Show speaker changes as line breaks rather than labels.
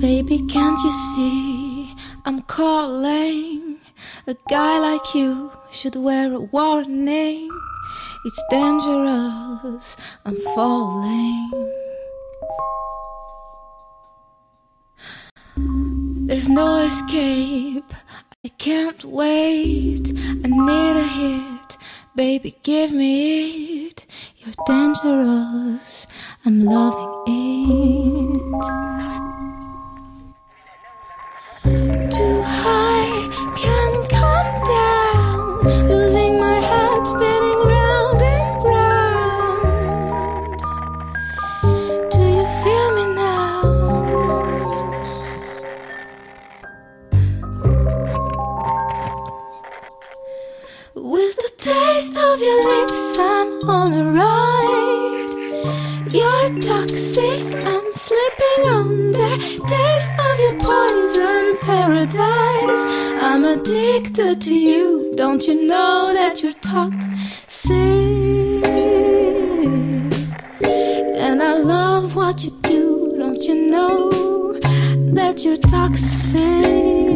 Baby, can't you see I'm calling? A guy like you should wear a warning. It's dangerous, I'm falling. There's no escape, I can't wait. I need a hit, baby, give me it. You're dangerous, I'm loving it. On a ride. You're toxic, I'm slipping under. Taste of your poison paradise. I'm addicted to you. Don't you know that you're toxic? And I love what you do. Don't you know that you're toxic?